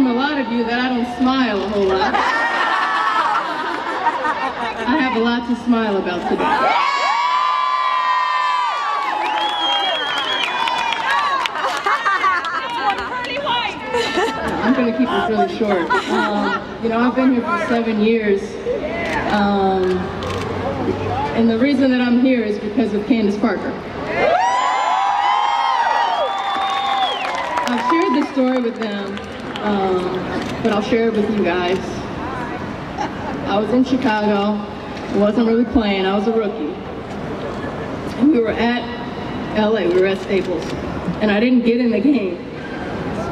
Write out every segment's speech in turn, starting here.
from a lot of you that I don't smile a whole lot. I have a lot to smile about today. I'm going to keep this really short. Um, you know, I've been here for seven years. Um, and the reason that I'm here is because of Candace Parker. I've shared this story with them, um, but I'll share it with you guys. I was in Chicago. Wasn't really playing. I was a rookie. We were at LA. We were at Staples. And I didn't get in the game.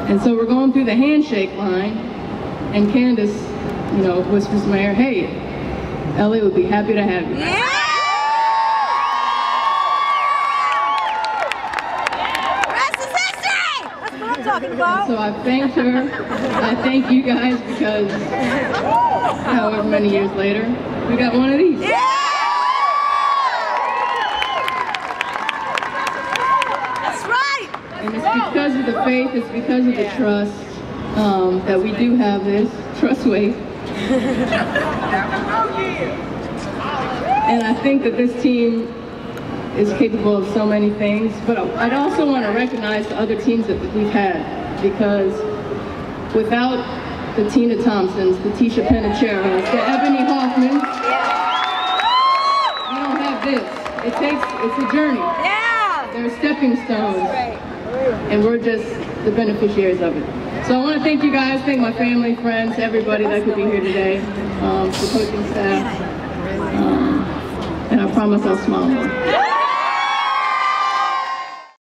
And so we're going through the handshake line, and Candace, you know, whispers to my ear, hey, LA would be happy to have you. Yeah! Rest is history! That's what I'm talking about. So I thanked her. I thank you guys because however many years later, we got one of these. Yeah! That's right! And it's because of the faith, it's because of the trust um, that we do have this. Trust weight. And I think that this team is capable of so many things, but I'd also want to recognize the other teams that we've had because without the Tina Thompsons, the Ticha Penicheiros, the Ebony Hoffmans, we don't have this. It takes, it's a journey. Yeah! They're stepping stones, and we're just the beneficiaries of it. So I want to thank you guys, thank my family, friends, everybody that could be here today, um, the coaching staff, um, and I promise I'll smile more.